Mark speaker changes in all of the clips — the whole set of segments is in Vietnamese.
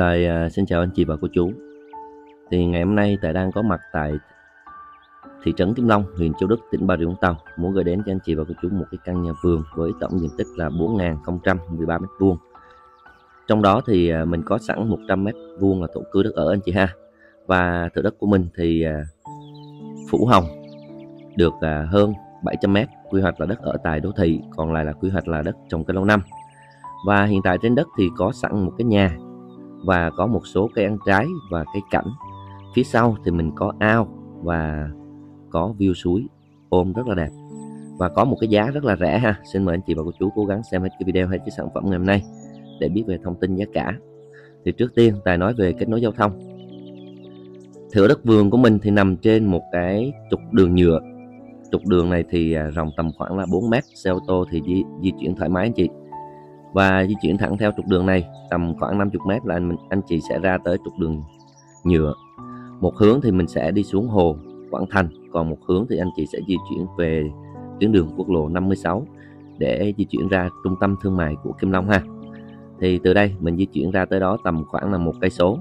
Speaker 1: Tài uh, à, xin chào anh chị và cô chú. Thì ngày hôm nay Tài đang có mặt tại thị trấn Kim Long, huyện Châu Đức, tỉnh Bà Rịa Vũng Tàu. Muốn gửi đến cho anh chị và cô chú một cái căn nhà vườn với tổng diện tích là 4.013 m2. Trong đó thì uh, mình có sẵn 100 m2 là thổ cư đất ở anh chị ha. Và thửa đất của mình thì uh, phủ hồng được uh, hơn 700 m, quy hoạch là đất ở tại đô thị, còn lại là quy hoạch là đất trồng cây lâu năm. Và hiện tại trên đất thì có sẵn một cái nhà và có một số cây ăn trái và cây cảnh. Phía sau thì mình có ao và có view suối ôm rất là đẹp và có một cái giá rất là rẻ ha. Xin mời anh chị và cô chú cố gắng xem hết cái video hết cái sản phẩm ngày hôm nay để biết về thông tin giá cả. Thì trước tiên Tài nói về kết nối giao thông. Thửa đất vườn của mình thì nằm trên một cái trục đường nhựa. Trục đường này thì à, rộng tầm khoảng là 4 mét, xe ô tô thì di, di chuyển thoải mái anh chị và di chuyển thẳng theo trục đường này, tầm khoảng 50 mét là anh anh chị sẽ ra tới trục đường nhựa. Một hướng thì mình sẽ đi xuống hồ Quảng Thành, còn một hướng thì anh chị sẽ di chuyển về tuyến đường quốc lộ 56 để di chuyển ra trung tâm thương mại của Kim Long ha. Thì từ đây mình di chuyển ra tới đó tầm khoảng là một cây số.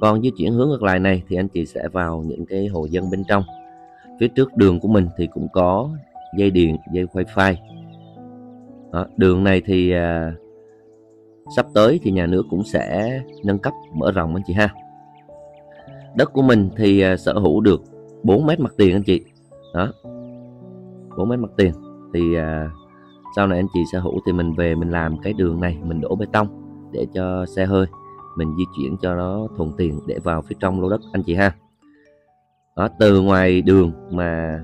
Speaker 1: Còn di chuyển hướng ngược lại này thì anh chị sẽ vào những cái hồ dân bên trong. Phía trước đường của mình thì cũng có dây điện, dây wifi đó, đường này thì à, sắp tới thì nhà nước cũng sẽ nâng cấp mở rộng anh chị ha. Đất của mình thì à, sở hữu được 4 mét mặt tiền anh chị. Đó 4 mét mặt tiền. Thì à, sau này anh chị sở hữu thì mình về mình làm cái đường này mình đổ bê tông để cho xe hơi mình di chuyển cho nó thuận tiện để vào phía trong lô đất anh chị ha. Đó từ ngoài đường mà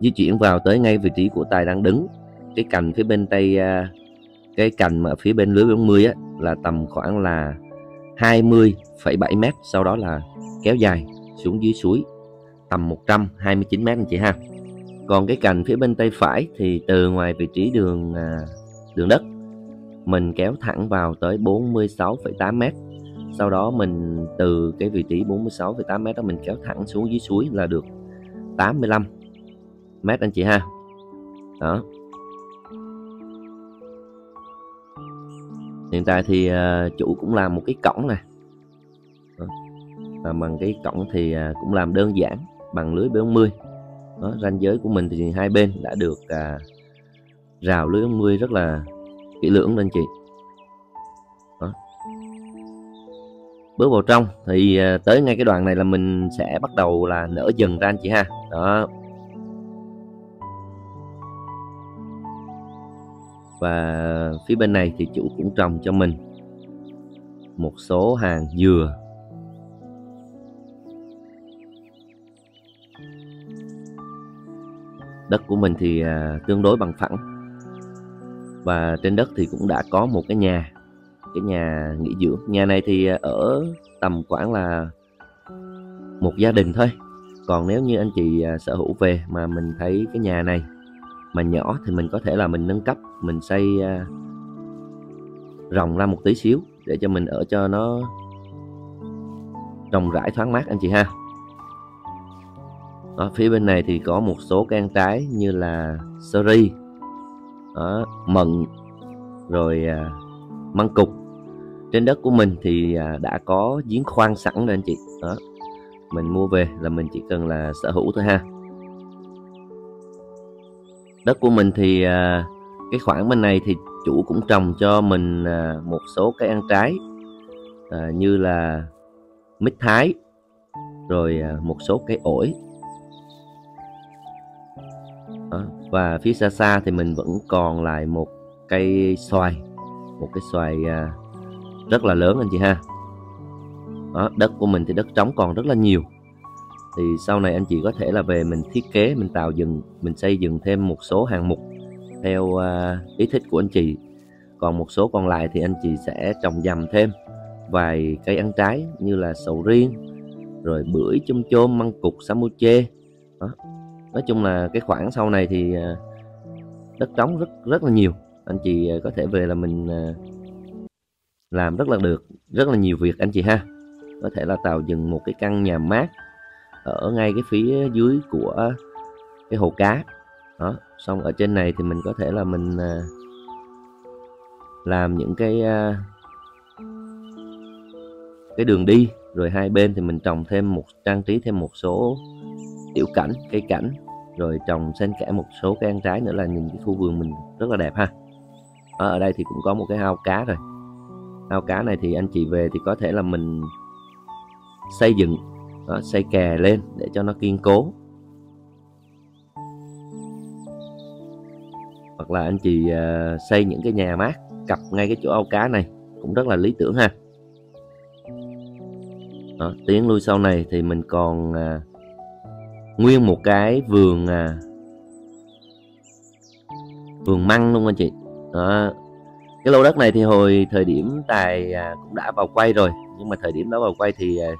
Speaker 1: di chuyển vào tới ngay vị trí của tài đang đứng cái cành phía bên tay à, cái cành mà phía bên lưới 40 á là tầm khoảng là 20,7 mét sau đó là kéo dài xuống dưới suối tầm 129 mét anh chị ha. Còn cái cành phía bên tay phải thì từ ngoài vị trí đường à, đường đất mình kéo thẳng vào tới 46,8 mét sau đó mình từ cái vị trí 46,8 mét đó mình kéo thẳng xuống dưới suối là được 85 mét anh chị ha. Đó. Hiện tại thì uh, chủ cũng làm một cái cổng này và bằng cái cổng thì uh, cũng làm đơn giản bằng lưới B40. Đó, ranh giới của mình thì hai bên đã được uh, rào lưới 40 rất là kỹ lưỡng anh chị. Đó. bước vào trong thì ờ, tới ngay cái đoạn này là mình sẽ bắt đầu là nở dần ra anh chị ha. Đó. Và phía bên này thì chủ cũng trồng cho mình một số hàng dừa. Đất của mình thì à, tương đối bằng phẳng. Và trên đất thì cũng đã có một cái nhà cái nhà nghỉ dưỡng. Nhà này thì à, ở tầm khoảng là một gia đình thôi. Còn nếu như anh chị à, sở hữu về mà mình thấy cái nhà này mà nhỏ thì mình có thể là mình nâng cấp mình xây à, uh, rộng ra một tí xíu để cho mình ở cho nó rộng rãi thoáng mát anh chị ha. Ở phía bên này thì có một số cây ăn trái như là sơ ri đó, mận rồi à, măng cục. Trên đất của mình thì à, đã có giếng khoan sẵn rồi anh chị. Đó mình mua về là mình chỉ cần là sở hữu thôi ha đất của mình thì à, cái khoảng bên này thì chủ cũng trồng cho mình à, một số cây ăn trái à, như là mít thái rồi à, một số cây ổi Đó. và phía xa xa thì mình vẫn còn lại một cây xoài một cái xoài à, rất là lớn anh chị ha Đó, đất của mình thì đất trống còn rất là nhiều thì sau này anh chị có thể là về mình thiết kế, mình tạo dựng, mình xây dựng thêm một số hàng mục theo à, ý thích của anh chị. Còn một số còn lại thì anh chị sẽ trồng dầm thêm vài cây ăn trái như là sầu riêng, rồi bưởi, chôm chôm, măng cục samuche đó. nói chung là cái khoảng sau này thì à, đất trống rất rất là nhiều. Anh chị à, có thể về là mình làm rất là được, rất là nhiều việc anh chị ha. Có thể là tạo dựng một cái căn nhà mát ở ngay cái phía dưới của cái hồ cá. Đó xong ở trên này thì mình có thể là mình à, làm những cái à, cái đường đi. Rồi hai bên thì mình trồng thêm một trang trí thêm một số tiểu cảnh cây cảnh. Rồi trồng xen kẽ một số cây ăn trái nữa là nhìn cái khu vườn mình rất là đẹp ha. Ở, ở đây thì cũng có một cái ao cá rồi. Ao cá này thì anh chị về thì có thể là mình xây dựng đó, xây kè lên để cho nó kiên cố hoặc là anh chị uh, xây những cái nhà mát cặp ngay cái chỗ ao cá này cũng rất là lý tưởng ha đó, tiến lui sau này thì mình còn à, nguyên một cái vườn à, vườn măng luôn anh chị đó. cái lô đất này thì hồi thời điểm tài à, cũng đã vào quay rồi nhưng mà thời điểm đó vào quay thì à,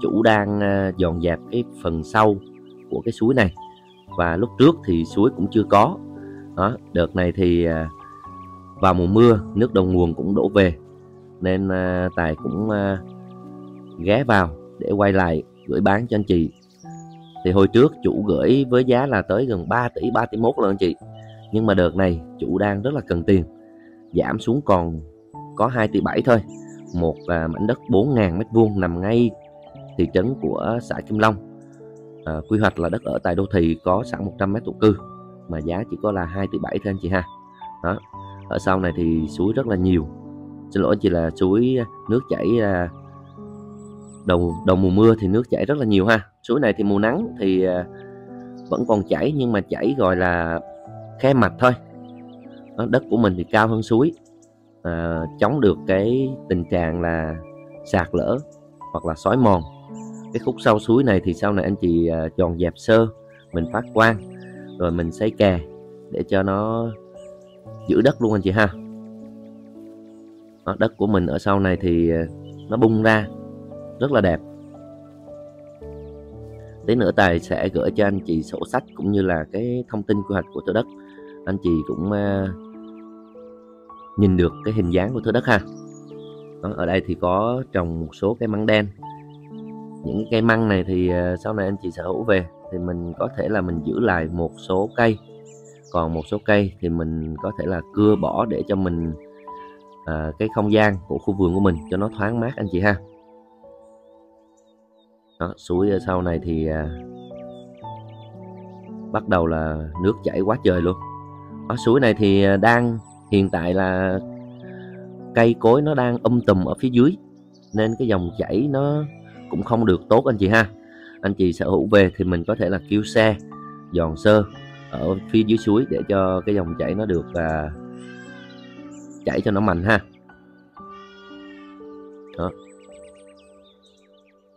Speaker 1: chủ đang ờ, dọn dẹp cái phần sau của cái suối này. Và lúc trước thì suối cũng chưa có. Đó, đợt này thì ờ, vào mùa mưa, nước đầu nguồn cũng đổ về. Nên ờ, tài cũng ghé vào để quay lại gửi bán cho anh chị. Thì hồi trước chủ gửi với giá là tới gần 3 tỷ 3 tỷ mốt lần anh chị. Nhưng mà đợt này chủ đang rất là cần tiền. Giảm xuống còn có 2 tỷ 7 thôi. Một mảnh đất 4.000 mét vuông nằm ngay thị trấn của xã Kim Long. À, quy hoạch là đất ở tại đô thị có sẵn 100 mét thổ cư mà giá chỉ có là 2 tỷ 7 thôi anh chị ha. Đó ở sau này thì suối rất là nhiều. Xin lỗi chị là suối à, nước chảy à, đầu đầu mùa mưa thì nước chảy rất là nhiều ha. Suối này thì mùa nắng thì à, vẫn còn chảy nhưng mà chảy gọi là khe mạch thôi. Đó, đất của mình thì cao hơn suối à, chống được cái tình trạng là sạt lở hoặc là xói mòn cái khúc sau suối này thì sau này anh chị à, tròn dẹp sơ mình phát quang rồi mình xây kè để cho nó giữ đất luôn anh chị ha. Đó, đất của mình ở sau này thì à, nó bung ra rất là đẹp. Tí nữa tài sẽ gửi cho anh chị sổ sách cũng như là cái thông tin quy hoạch của thửa đất. Anh chị cũng uh, nhìn được cái hình dáng của thửa đất ha. Đó, ở đây thì có trồng một số cái măng đen những cái cây măng này thì ờ, sau này anh chị sở hữu về thì mình có thể là mình giữ lại một số cây. Còn một số cây thì mình có thể là cưa bỏ để cho mình à, cái không gian của khu vườn của mình cho nó thoáng mát anh chị ha. Đó, suối ở sau này thì à, bắt đầu là nước chảy quá trời luôn. Ở suối này thì đang hiện tại là cây cối nó đang âm tùm ở phía dưới nên cái dòng chảy nó cũng không được tốt anh chị ha. Anh chị sở hữu về thì mình có thể là kêu xe giòn sơ ở phía dưới suối để cho cái dòng chảy nó được à, chảy cho nó mạnh ha. Đó.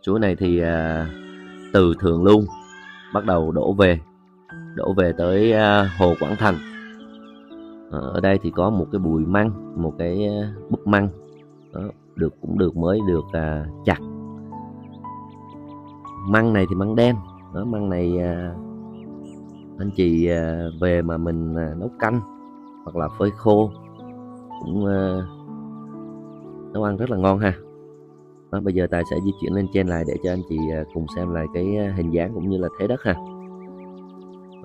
Speaker 1: Suối này thì à, từ thượng lưu bắt đầu đổ về đổ về tới à, hồ quảng thành. Ở đây thì có một cái bùi măng một cái à, búp măng. Đó, được cũng được mới được à, chặt măng này thì măng đen. Đó măng này à, anh chị à, về mà mình à, nấu canh hoặc là phơi khô cũng à, nấu ăn rất là ngon ha. Đó, bây giờ tài sẽ di chuyển lên trên lại để cho anh chị à, cùng xem lại cái à, hình dáng cũng như là thế đất ha.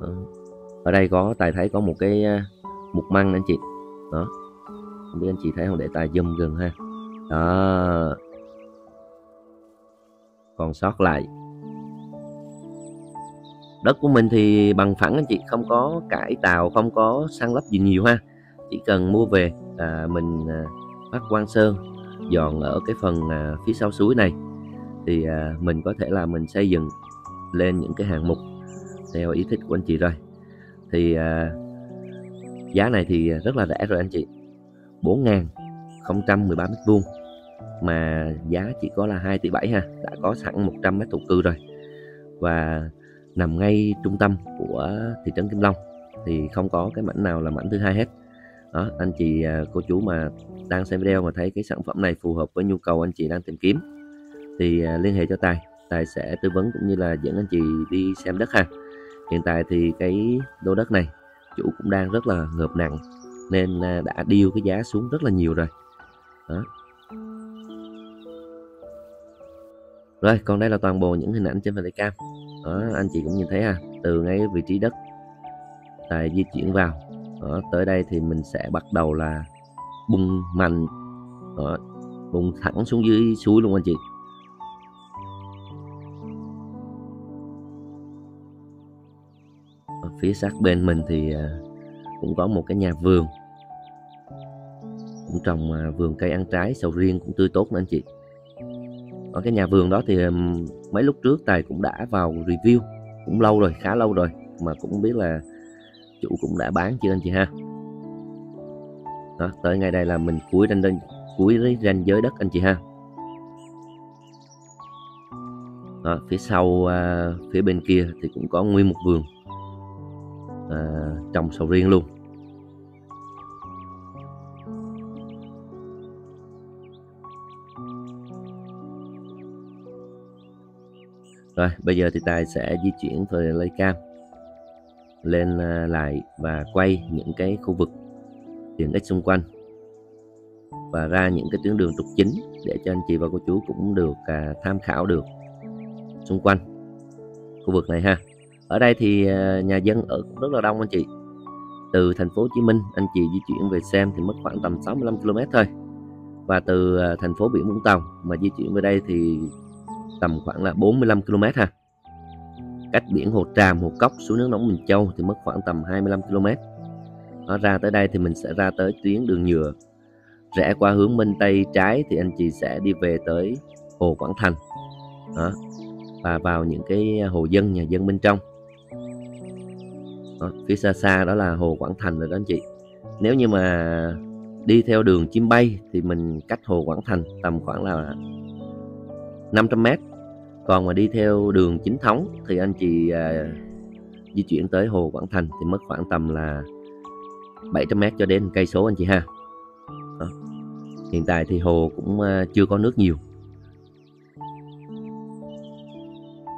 Speaker 1: Đó. ở đây có tài thấy có một cái à, mục măng anh chị. Đó. Không biết anh chị thấy không? Để tài zoom gần ha. Đó. Còn sót lại đất của mình thì bằng phẳng anh chị không có cải tạo không có săn lấp gì nhiều ha. Chỉ cần mua về à, mình à, phát quang sơn dọn ở cái phần à, phía sau suối này. Thì à, mình có thể là mình xây dựng lên những cái hạng mục theo ý thích của anh chị rồi. Thì à, giá này thì rất là rẻ rồi anh chị. 4.013 mét vuông mà giá chỉ có là 2 tỷ 7 ha đã có sẵn 100 mét thổ cư rồi. Và nằm ngay trung tâm của thị trấn Kim Long, thì không có cái mảnh nào là mảnh thứ hai hết. Đó, anh chị à, cô chú mà đang xem video mà thấy cái sản phẩm này phù hợp với nhu cầu anh chị đang tìm kiếm, thì à, liên hệ cho Tài. Tài sẽ tư vấn cũng như là dẫn anh chị đi xem đất ha. Hiện tại thì cái lô đất này chủ cũng đang rất là ngợp nặng, nên à, đã điêu cái giá xuống rất là nhiều rồi. Đó. Rồi, còn đây là toàn bộ những hình ảnh trên flycam đó anh chị cũng nhìn thấy ha từ ngay vị trí đất tài di chuyển vào. Đó, tới đây thì mình sẽ bắt đầu là bung mạnh đó, bung thẳng xuống dưới suối luôn anh chị. Ở phía sát bên mình thì à, cũng có một cái nhà vườn. Cũng trồng à, vườn cây ăn trái sầu riêng cũng tươi tốt nữa anh chị ở cái nhà vườn đó thì mấy lúc trước tài cũng đã vào review cũng lâu rồi khá lâu rồi mà cũng biết là chủ cũng đã bán chưa anh chị ha? Đó, tới ngay đây là mình cuối ranh cuối ranh giới đất anh chị ha? Đó, phía sau à, phía bên kia thì cũng có nguyên một vườn à, trồng sầu riêng luôn. Rồi bây giờ thì tài sẽ di chuyển từ lấy cam lên à, lại và quay những cái khu vực tiện ích xung quanh và ra những cái tuyến đường trục chính để cho anh chị và cô chú cũng được à, tham khảo được xung quanh khu vực này ha. Ở đây thì à, nhà dân ở cũng rất là đông anh chị. Từ thành phố Hồ Chí Minh anh chị di chuyển về xem thì mất khoảng tầm 65 km thôi. Và từ à, thành phố biển Vũng Tàu mà di chuyển về đây thì tầm khoảng là 45 km ha cách biển Hồ Tràm, Hồ Cốc xuống nước nóng Bình Châu thì mất khoảng tầm 25 km nó ra tới đây thì mình sẽ ra tới tuyến đường nhựa rẽ qua hướng bên tay trái thì anh chị sẽ đi về tới Hồ Quảng Thành đó. và vào những cái hồ dân nhà dân bên trong đó. phía xa xa đó là Hồ Quảng Thành rồi đó anh chị nếu như mà đi theo đường chim bay thì mình cách Hồ Quảng Thành tầm khoảng là 500 m còn mà đi theo đường chính thống thì anh chị à, di chuyển tới hồ Quảng Thành thì mất khoảng tầm là 700 m cho đến cây số anh chị ha. Đó. hiện tại thì hồ cũng à, chưa có nước nhiều.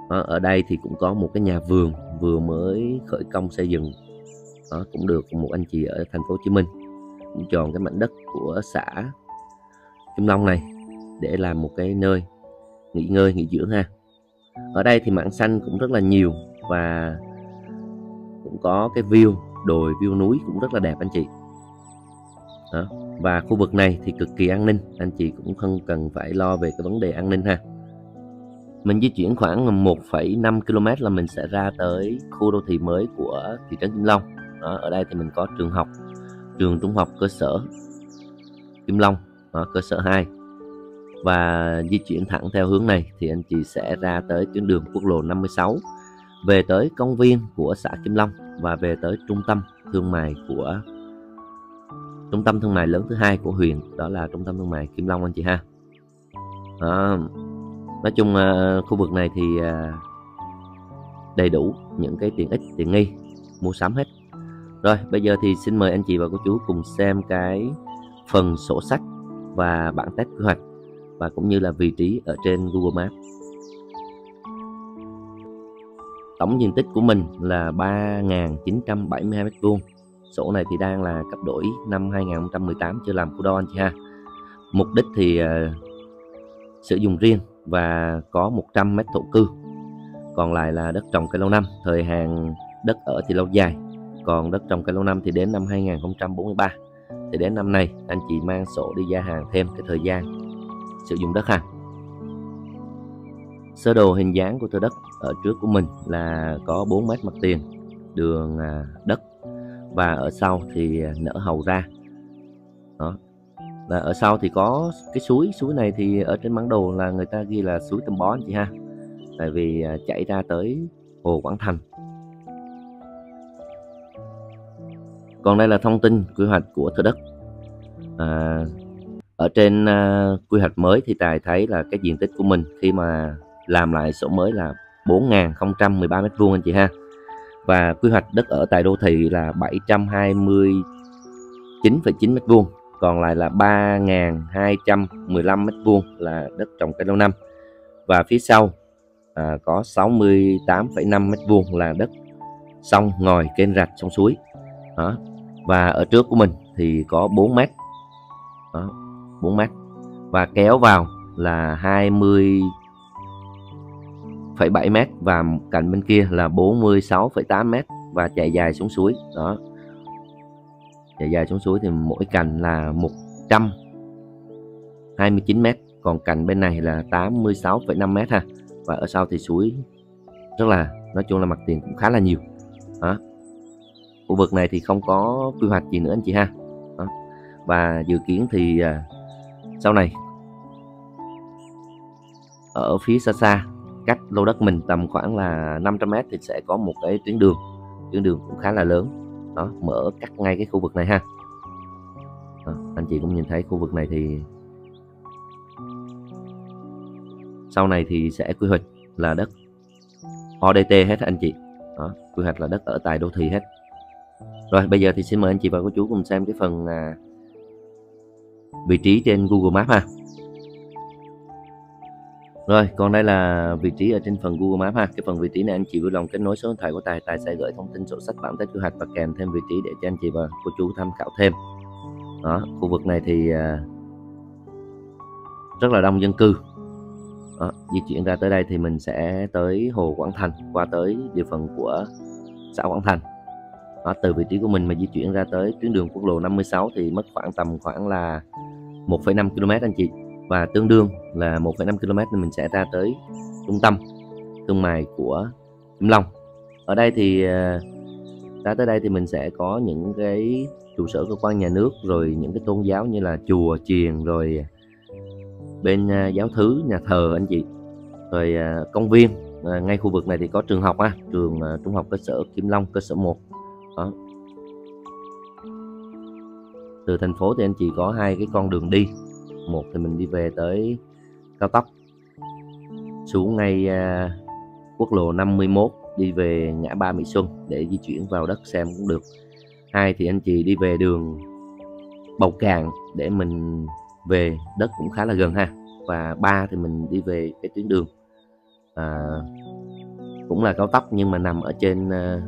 Speaker 1: Đó, ở đây thì cũng có một cái nhà vườn vừa mới khởi công xây dựng. Đó, cũng được một anh chị ở thành phố Hồ Chí Minh. Cũng chọn cái mảnh đất của xã Kim Long này để làm một cái nơi nghỉ ngơi nghỉ dưỡng ha. Ở đây thì mảng xanh cũng rất là nhiều và cũng có cái view đồi view núi cũng rất là đẹp anh chị. Đó. và khu vực này thì cực kỳ an ninh anh chị cũng không cần phải lo về cái vấn đề an ninh ha. Mình di chuyển khoảng 1,5 km là mình sẽ ra tới khu đô thị mới của thị trấn Kim Long. Đó, ở đây thì mình có trường học trường trung học cơ sở Kim Long đó, cơ sở 2 và di chuyển thẳng theo hướng này thì anh chị sẽ ra tới tuyến đường quốc lộ 56 về tới công viên của xã Kim Long và về tới trung tâm thương mại của, trung tâm thương mại lớn thứ hai của huyện, đó là trung tâm thương mại Kim Long anh chị ha. Đó. nói chung ờ, khu vực này thì ờ, đầy đủ những cái tiện ích, tiện nghi, mua sắm hết. Rồi, bây giờ thì xin mời anh chị và cô chú cùng xem cái phần sổ sách và bản test quy hoạch và cũng như là vị trí ở trên Google Maps. Tổng diện tích của mình là 3.972 m2. Sổ này thì đang là cấp đổi năm 2018 chưa làm khu đo anh chị ha. Mục đích thì uh, sử dụng riêng và có 100 m thổ cư. Còn lại là đất trồng cây lâu năm, thời hạn đất ở thì lâu dài. Còn đất trồng cây lâu năm thì đến năm 2043. Thì đến năm này anh chị mang sổ đi gia hàng thêm cái thời gian sử dụng đất ha. Sơ đồ hình dáng của thửa đất ở trước của mình là có 4 mét mặt tiền đường à, đất. Và ở sau thì à, nở hầu ra. Đó. Và ở sau thì có cái suối suối này thì ở trên bản đồ là người ta ghi là suối Tầm Bó anh chị ha. Tại vì à, chảy ra tới hồ Quảng Thành. Còn đây là thông tin quy hoạch của thửa đất. À, ở trên uh, quy hoạch mới thì tài thấy là cái diện tích của mình khi mà làm lại sổ mới là 4.013 m2 anh chị ha và quy hoạch đất ở tại đô thị là 729,9 m2 còn lại là 3.215 m2 là đất trồng cây lâu năm và phía sau à, có 68,5 m2 là đất sông ngòi kênh rạch sông suối đó. và ở trước của mình thì có 4 mét đó. 4 mét. Và kéo vào là 20,7 mét và cạnh bên kia là 46,8 mét và chạy dài xuống suối. Đó. Chạy dài xuống suối thì mỗi cành là 129 mét còn cạnh bên này là 86,5 mét ha. Và ở sau thì suối rất là nói chung là mặt tiền cũng khá là nhiều. Đó. Khu vực này thì không có quy hoạch gì nữa anh chị ha. Đó. và dự kiến thì à, sau này ở phía xa xa cách lô đất mình tầm khoảng là 500m thì sẽ có một cái tuyến đường. Tuyến đường cũng khá là lớn. Đó mở cắt ngay cái khu vực này ha. Đó, anh chị cũng nhìn thấy khu vực này thì sau này thì sẽ quy hoạch là đất ODT hết anh chị. Đó, quy hoạch là đất ở tại đô thị hết. Rồi bây giờ thì xin mời anh chị và cô chú cùng xem cái phần à, vị trí trên Google Maps ha. Rồi còn đây là vị trí ở trên phần Google Maps ha. Cái phần vị trí này anh chị vui lòng kết nối số điện thoại của Tài. Tài sẽ gửi thông tin sổ sách bản test quy hoạch và kèm thêm vị trí để cho anh chị và cô chú tham khảo thêm. Đó khu vực này thì à, rất là đông dân cư. Đó, di chuyển ra tới đây thì mình sẽ tới hồ Quảng Thành qua tới địa phận của xã Quảng Thành đó, từ vị trí của mình mà di chuyển ra tới tuyến đường quốc lộ 56 thì mất khoảng tầm khoảng là 1,5 km anh chị. Và tương đương là 1,5 km thì mình sẽ ra tới trung tâm thương mại của Kim Long. Ở đây thì ờ, ra tới đây thì mình sẽ có những cái trụ sở cơ quan nhà nước rồi những cái tôn giáo như là chùa chiền rồi bên ờ, giáo thứ nhà thờ anh chị. Rồi công viên ngay khu vực này thì có trường học ha trường trung học cơ sở Kim Long cơ sở 1 đó từ thành phố thì anh chị có hai cái con đường đi. Một thì mình đi về tới cao tốc. Xuống ngay à, quốc lộ 51 đi về ngã ba Mỹ Xuân để di chuyển vào đất xem cũng được. Hai thì anh chị đi về đường Bầu Cạn để mình về đất cũng khá là gần ha. Và ba thì mình đi về cái tuyến đường à, cũng là cao tốc nhưng mà nằm ở trên à,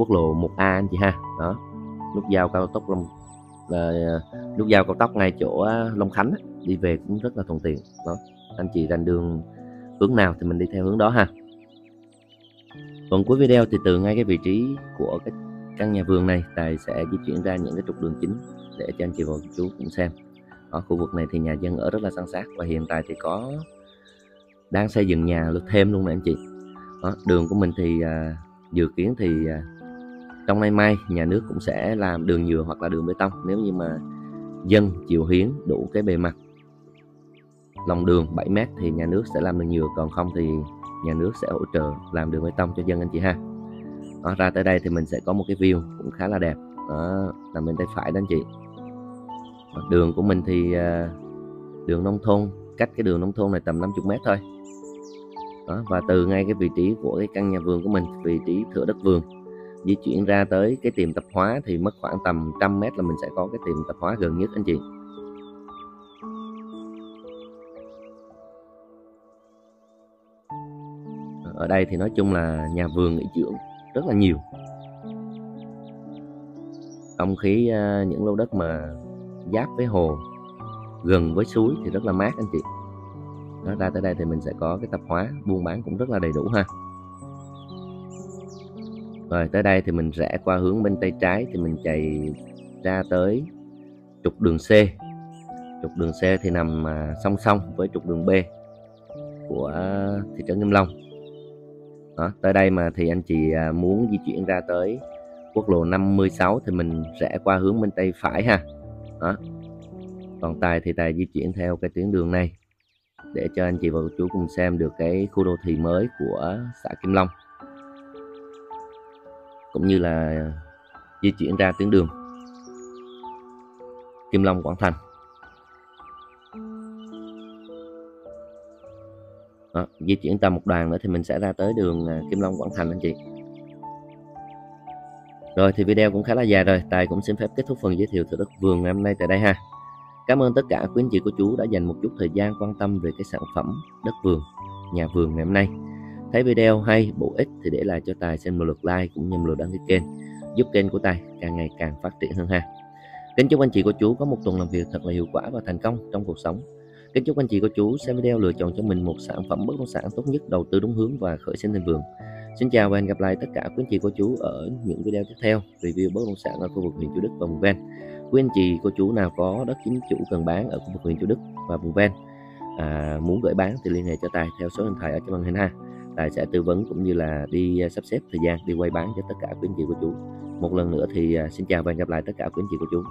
Speaker 1: quốc lộ 1A anh chị ha. Đó nút giao cao tốc Long là nút giao cao tốc ngay chỗ Long Khánh đi về cũng rất là thuận tiện. Đó anh chị rành đường hướng nào thì mình đi theo hướng đó ha. Phần cuối video thì từ ngay cái vị trí của cái căn nhà vườn này tài sẽ di chuyển ra những cái trục đường chính để cho anh chị và chú cũng xem. Ở khu vực này thì nhà dân ở rất là san sát và hiện tại thì có đang xây dựng nhà được thêm luôn nè anh chị. Đó, đường của mình thì à, dự kiến thì à, trong nay mai nhà nước cũng sẽ làm đường nhựa hoặc là đường bê tông nếu như mà dân chịu hiến đủ cái bề mặt. Lòng đường 7 mét thì nhà nước sẽ làm đường nhựa còn không thì nhà nước sẽ hỗ trợ làm đường bê tông cho dân anh chị ha. Đó, ra tới đây thì mình sẽ có một cái view cũng khá là đẹp. Đó là bên tay phải đó anh chị. Đường của mình thì à, đường nông thôn cách cái đường nông thôn này tầm 50 mét thôi. Đó, và từ ngay cái vị trí của cái căn nhà vườn của mình vị trí thửa đất vườn di chuyển ra tới cái tiệm tạp hóa thì mất khoảng tầm trăm mét là mình sẽ có cái tiệm tạp hóa gần nhất anh chị. Ờ, ở đây thì nói chung là nhà vườn nghỉ dưỡng rất là nhiều. Không khí ờ, những lô đất mà giáp với hồ, gần với suối thì rất là mát anh chị. Đó, ra tới đây thì mình sẽ có cái tập hóa, buôn bán cũng rất là đầy đủ ha rồi tới đây thì mình rẽ qua hướng bên tay trái thì mình chạy ra tới trục đường C. Trục đường C thì nằm à, song song với trục đường B của thị trấn Kim Long. Đó, tới đây mà thì anh chị à, muốn di chuyển ra tới quốc lộ 56 thì mình rẽ qua hướng bên tay phải ha. Đó. còn tài thì tài di chuyển theo cái tuyến đường này để cho anh chị và cô chú cùng xem được cái khu đô thị mới của xã Kim Long cũng như là di chuyển ra tuyến đường. Kim Long Quảng Thành. Đó, di chuyển tầm một đoàn nữa thì mình sẽ ra tới đường à, Kim Long Quảng Thành anh chị. Rồi thì video cũng khá là dài rồi Tài cũng xin phép kết thúc phần giới thiệu thửa đất vườn ngày hôm nay tại đây ha. Cảm ơn tất cả quý anh chị cô chú đã dành một chút thời gian quan tâm về cái sản phẩm đất vườn nhà vườn ngày hôm nay. Thấy video hay, bổ ích thì để lại cho Tài xem một lượt like cũng như một lượt đăng ký kênh giúp kênh của Tài càng ngày càng phát triển hơn ha Kính chúc anh chị cô chú có một tuần làm việc thật là hiệu quả và thành công trong cuộc sống Kính chúc anh chị cô chú xem video lựa chọn cho mình một sản phẩm bất động sản tốt nhất đầu tư đúng hướng và khởi sinh thịnh vượng Xin chào và hẹn gặp lại tất cả quý anh chị cô chú ở những video tiếp theo review bất động sản ở khu vực huyện Châu Đức và vùng ven. Quý anh chị cô chú nào có đất chính chủ cần bán ở khu vực huyện Châu Đức và vùng ven à, muốn gửi bán thì liên hệ cho Tài theo số điện thoại ở trên màn hình ha. Tài sẽ tư vấn cũng như là đi à, sắp xếp thời gian, đi quay bán cho tất cả quý anh chị cô chú. Một lần nữa thì à, xin chào và hẹn gặp lại tất cả quý anh chị cô chú.